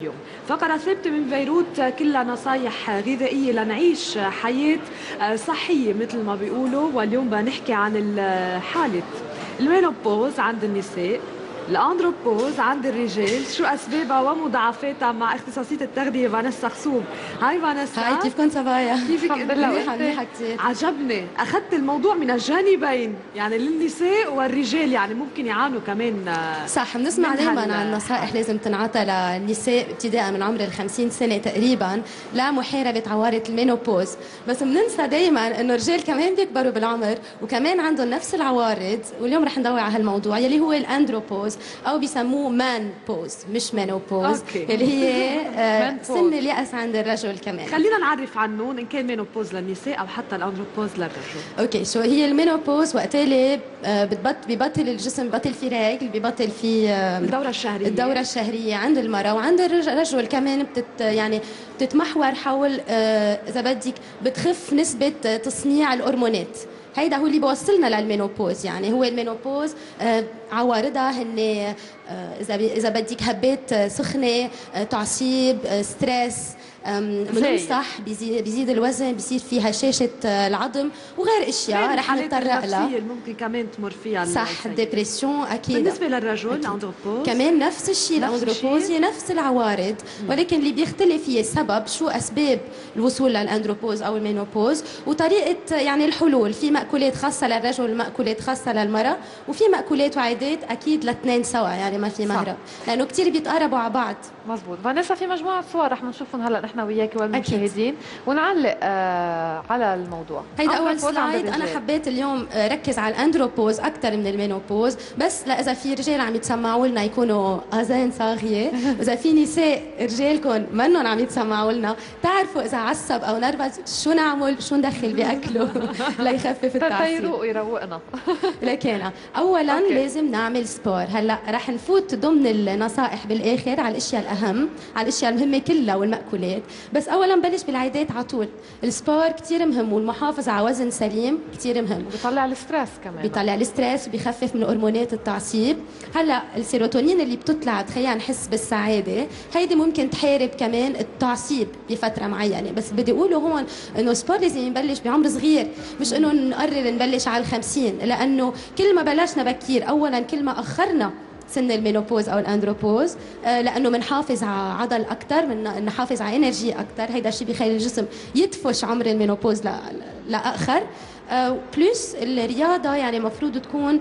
اليوم. فقرة ثابتة من بيروت كلها نصايح غذائية لنعيش حياة صحية مثل ما بيقولوا واليوم بنحكي عن حالة ال ménopause عند النساء ال andropause عند الرجال شو اسبابها ومضاعفاتها مع اختصاصيه التغذيه فانيسا غصوب Hi فانيسا Hi كيفكم صبايا؟ كيفك؟ لله منيحه كثير عجبني. أخذت الموضوع من الجانبين يعني للنساء والرجال يعني ممكن يعانوا كمان صح بنسمع دائما عن نصائح لازم تنعطى للنساء ابتداء من عمر ال 50 سنة تقريبا لمحاربه عوارض ال ménopause. بس بننسى دائما إنه الرجال كمان بيكبروا بالعمر وكمان عندهم نفس العوارض واليوم رح ندور على هالموضوع يلي هو ال andropause. pause أو بيسموه man pause مش ménopause. اللي هي آه، سن اليأس عند الرجل كمان. خلينا نعرف عنه إن كان ménopause للنساء أو حتى ال andropause للرجل. OK شو هي ال ménopause وقت اللي آه، بتبط ببطل الجسم ببطل في رجل ببطل في آه، الدورة الشهرية. الدورة الشهرية عند المرأة وعند الرجل كمان بتت يعني بتتمحور حول إذا بدك بتخف نسبة تصنيع الهرمونات. هيدا هو اللي بوصلنا لل ménopause. يعني هو ال ménopause آه، عوارضها هن آه، إذا إذا بدك هبات سخنة آه، تعصيب stress بننصح بيزيد, بيزيد الوزن بيصير في هشاشه العظم وغير أشياء رح نتطرق لها ممكن كمان تمر فيها صح ال dépression أكيد. بالنسبة للرجل ال andropause؟ كمان نفس الشيء ال andropause هي نفس العوارض. ولكن اللي بيختلف هي السبب شو أسباب الوصول لل andropause أو ال ménopause وطريقة يعني الحلول. في مأكولات خاصة للرجل ومأكولات خاصة للمرأة وفي مأكولات وعادات أكيد لاثنين سوا يعني ما في مهرب. لأنه كثير بيتقاربوا على بعض. مزبوط. فانيسا في مجموعة صور رح نشوفهم هلا نحن وياك والمشاهدين ونعلق آه على الموضوع. هيدا أول slide. أنا حبيت اليوم آه، ركز على ال andropause أكثر من ال ménopause. بس لا إذا في رجال عم يتسمعوا لنا يكونوا أذان صاغية. واذا في نساء رجالكم منهم عم يتسمعوا لنا تعرفوا إذا عصب أو نرفز شو نعمل؟ شو ندخل بأكله؟ ليخفف التعصيب يروق يروقنا لكن اولا OK. لازم نعمل sport. هلأ رح نفوت ضمن النصائح بالآخر على الأشياء الأهم على الأشياء المهمة كلها والمأكولات. بس اولا بلش بالعادات على طول. ال sport كثير مهم والمحافظة على وزن سليم كثير مهم. بيطلع ال stress كمان. بيطلع ال stress وبيخفف من هرمونات التعصيب. هلأ السيروتونين اللي بتطلع تخيل نحس بالسعادة هيدي ممكن تحارب كمان التعصيب بفترة معينة. بس بدي أقوله هون إنه ال sport لازم يبلش بعمر صغير مش إنه نقرر نبلش على الخمسين لأنه كل ما بلشنا بكير اولا كل ما أخرنا سن ال menopause أو ال andropause آه، لأنه بنحافظ على عضل أكثر من نحافظ على energy أكثر هيدا الشيء بيخلي الجسم يدفش عمر ال menopause لأخر. plus آه، الرياضة يعني المفروض تكون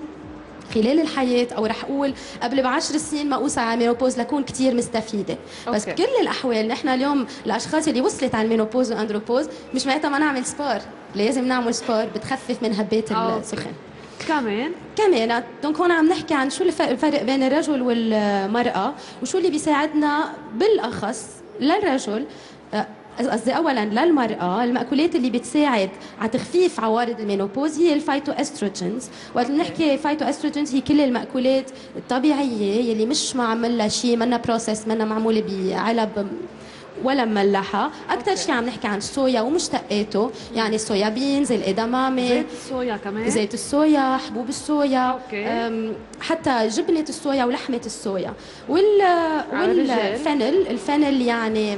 خلال الحياة أو رح أقول قبل بعشر سنين ما أوصل على ال menopause لكون كتير مستفيدة. okay. بس بكل الأحوال نحن اليوم الأشخاص اللي وصلت على ال menopause وال andropause مش معناتها ما نعمل sport لازم نعمل sport بتخفف من هبات السخن كمان؟ كمان donc هون عم نحكي عن شو الفرق بين الرجل والمرأة وشو اللي بيساعدنا بالأخص للرجل قصدي اولا للمراه المأكولات اللي بتساعد على تخفيف عوارض ال menopause هي ال phytoestrogens وقت بنحكي phytoestrogens هي كل المأكولات الطبيعية يلي مش معمل لها شيء منا processed منا معمولة بعلب ولا مملحه أكثر شيء عم نحكي عن الصويا ومشتقاته يعني الصويا beans ال edamame زيت الصويا كمان. زيت الصويا حبوب الصويا okay. حتى جبنة الصويا ولحمة الصويا. وال وال fennel ال fennel يعني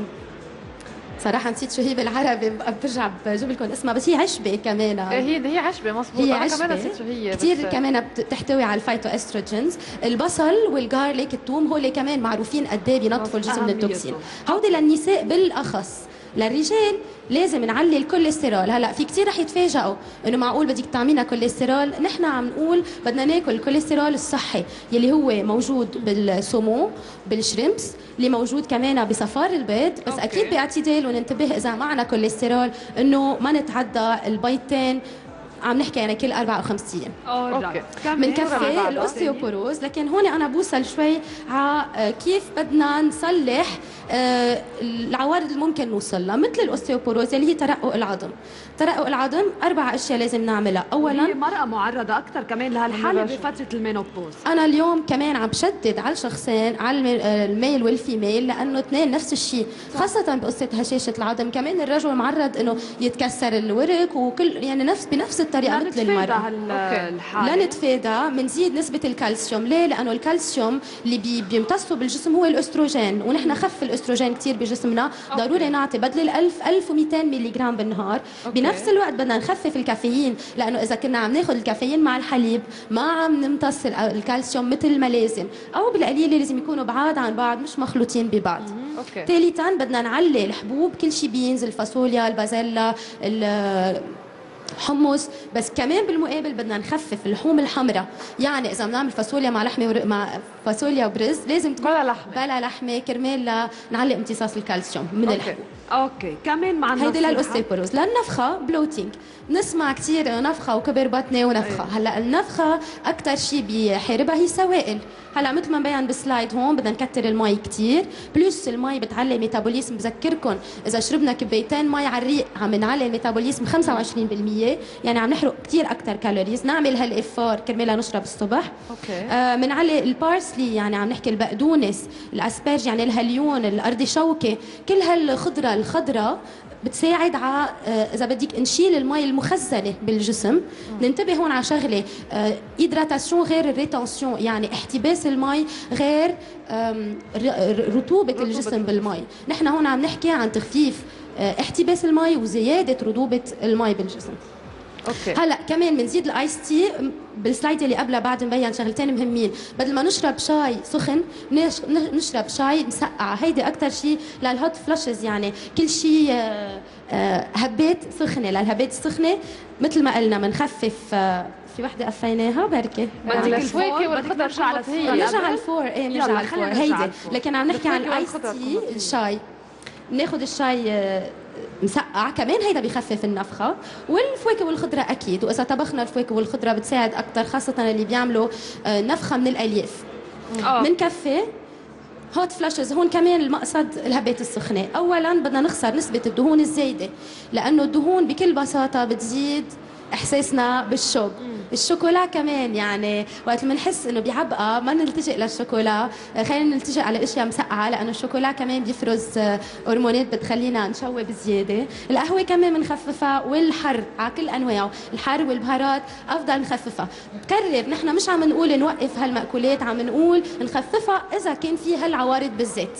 صراحة نسيت شو هي بالعربي برجع بجيب لكم اسمها بس هي عشبة كمان. هي هي عشبة مزبوط هي عشبة. كمان نسيت شو هي كثير كمان بتحتوي على ال phytoestrogens البصل وال garlic الثوم هول كمان معروفين قد إيه بينظفوا الجسم من ال toxin. هودي للنساء بالأخص. للرجال لازم نعلي الكوليسترول. هلا في كثير رح يتفاجئوا إنه معقول بدك تعملينا كوليسترول. نحن عم نقول بدنا ناكل الكوليسترول الصحي يلي هو موجود بال saumon بال shrimps اللي موجود كمان بصفار البيض. بس okay. أكيد باعتدال وننتبه إذا معنا كوليسترول إنه ما نتعدى البيضتين عم نحكي يعني كل أربع أو خمس أيام. بنكفي ال ostéoporose لكن هون أنا بوصل شوي على آه، كيف بدنا نصلح آه، العوارض اللي ممكن نوصل لها مثل ال ostéoporose اللي هي ترقق العظم. ترقق العظم أربع أشياء لازم نعملها. اولا هي مرأة معرضة أكثر كمان لهالحالة بفترة ال menopause. أنا اليوم كمان عم بشدد على الشخصين على آه، ال male وال female لأنه اثنين نفس الشيء. خاصة بقصة هشاشة العظم. كمان الرجل معرض إنه يتكسر الورك وكل يعني نفس بنفس الطريقة مثل الحالة. لا نتفادى. بنزيد نسبة الكالسيوم. ليه؟ لأنه الكالسيوم اللي بيمتصه بالجسم هو الأستروجين ونحن خف الأستروجين كثير بجسمنا. ضروري نعطي بدل ال 1000 1200 ملي جرام بالنهار. okay. بنفس الوقت بدنا نخفف الكافيين لأنه إذا كنا عم ناخذ الكافيين مع الحليب ما عم نمتص ال- الكالسيوم مثل ما لازم أو بالقليله لازم يكونوا بعاد عن بعض مش مخلوطين ببعض. okay. ثالثا بدنا نعلي الحبوب. كل شيء beans الفاصوليا البازيلا ال- حمص بس كمان بالمقابل بدنا نخفف اللحوم الحمراء. يعني إذا بنعمل فاصوليا مع لحمة ور... مع فاصوليا ورز لازم تكون بلا لحمة. بلا لحمة كرمال نعلي امتصاص الكالسيوم من okay. الحبوب okay. كمان معنا هيدي نصيحة. لل ostéoporose للنفخة bloating نسمع كثير نفخة وكبر بطني ونفخه هلأ النفخة أكثر شيء بيحاربها هي سوائل هلا مثل ما مبين بال slide هون بدنا نكتر المي كثير plus المي بتعلي metabolism. بذكركم إذا شربنا كبيتين مي على الريق عم نعلي ال metabolism 25% يعني عم نحرق كثير أكثر calories. نعمل هال effort كرمال نشرب الصبح. okay. آه بنعلي ال parsley يعني عم نحكي البقدونس ال asperge يعني الهليون الارضي شوكه كل هالخضرة الخضراء بتساعد على آه، إذا بدك نشيل المي المخزنة بالجسم. ننتبه هون على شغلة hydratation غير ال rétention يعني احتباس المي غير آم، ر- ر- رطوبة الجسم بالمي. نحن هون عم نحكي عن تخفيف آه، احتباس المي وزيادة رطوبة المي بالجسم. okay. هلأ كمان بنزيد ال ice tea بال slide اللي قبلها بعد مبين شغلتين مهمين. بدل ما نشرب شاي سخن نش- نشرب شاي مسقعة. هيدي أكثر شيء لل hot flashes يعني. كل شيء آه، آه، هبات سخنة. للهبات السخنة مثل ما قلنا بنخفف في وحدة قفيناها بركي بدك الفواكه والخضر نرجع على نرجع؟ على الفور. إيه نرجع على الفور. هيدي. لكن عم نحكي عن ال ice tea. الشاي. بناخذ الشاي آه، مسقع. كمان هيدا بخفف النفخة. والفواكه والخضرة أكيد. وإذا طبخنا الفواكه والخضرة بتساعد أكثر خاصة اللي بيعملوا آه، نفخة من الألياف. بنكفي هوت فلاشز هون كمان المقصد الهبات السخنة. أولا بدنا نخسر نسبة الدهون الزايدة لأنه الدهون بكل بساطة بتزيد إحساسنا بالشوق الشوكولا كمان يعني وقت بنحس إنه بيعبقى ما نلتجئ للشوكولا. خلينا نلتجئ على أشياء مسقعة لأنه الشوكولا كمان بيفرز آه، هرمونات بتخلينا نشوي بزيادة. القهوة كمان بنخففها والحر على كل أنواعه. الحر والبهارات أفضل نخففها. بكرر نحن مش عم نقول نوقف هالمأكولات عم نقول نخففها إذا كان في هالعوارض بالذات.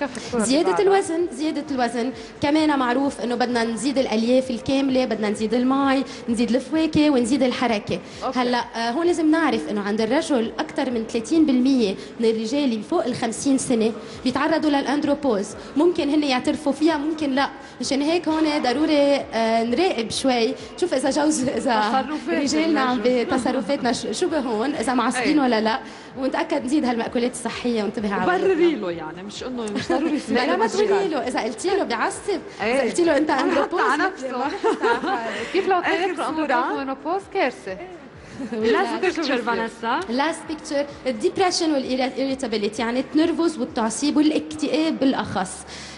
كفي الصورة اللي زيادة بعدها. الوزن زيادة الوزن. كمان معروف إنه بدنا نزيد الألياف الكاملة بدنا نزيد المي نزيد الفواكه ونزيد الحركة. أوكي. هلأ آه، هون لازم نعرف إنه عند الرجل أكثر من 30% من الرجال اللي فوق ال 50 سنة بيتعرضوا للأندروبوز. ممكن هن يعترفوا فيها ممكن لأ. مشان هيك هون ضروري آه، نراقب شوي شوف إذا جوز إذا رجالنا عم. بتصرفاتنا شو بهون إذا معصبين أي. ولا لا ونتأكد نزيد هالمأكولات الصحية وننتبه على. برري له يعني مش انه مش ضروري لا لا ما. تقولي له إذا قلتي له بيعصب إيه. اذا قلتي له أنت أندروبوز. كيف لو آخر كان صورة. لاست بيكتشر فانيسا لاست بيكتشر الديبرشن والإيريتابيليتي يعني التنرفز والتعصيب والاكتئاب بالأخص.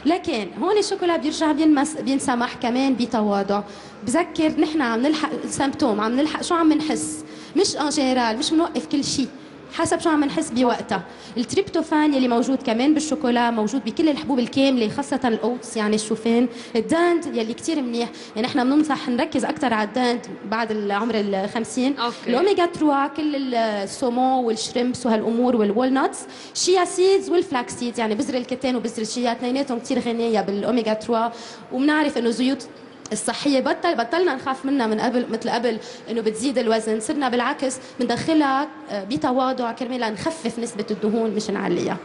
لكن هون الشوكولا بيرجع بينمس بينسمح كمان بتواضع. بذكر نحن عم نلحق ال symptômes عم نلحق شو عم نحس؟ مش en général مش بنوقف كل شيء حسب شو عم نحس بوقتها. التريبتوفان يلي موجود كمان بالشوكولا موجود بكل الحبوب الكاملة خاصة ال oats يعني الشوفان. ال dinde يلي كتير منيح. يعني إحنا بننصح نركز أكثر على ال dinde بعد العمر ال 50 okay. الاوميجا 3 كل ال saumon وال shrimps وهالأمور وال walnuts. chia seeds وال flax seeds يعني بذر الكتان وبذر الشيا. اثنيناتهم كثير غنية بالاوميجا 3 وبنعرف إنه زيوت الصحية. بطل بطلنا نخاف منها من قبل مثل قبل إنه بتزيد الوزن. صرنا بالعكس بندخلها آه، بتواضع كرمال نخفف نسبة الدهون مش نعليها.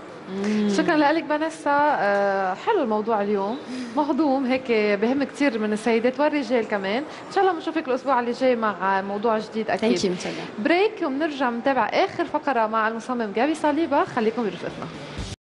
شكرا لك فانيسا. آه، حلو الموضوع اليوم. مهضوم هيك بهم كثير من السيدات والرجال كمان. إن شاء الله بنشوفك الأسبوع اللي جاي مع موضوع جديد thank أكيد you بريك وبنرجع بنتابع آخر فقرة مع المصمم جابي صليبة. خليكم برفقتنا.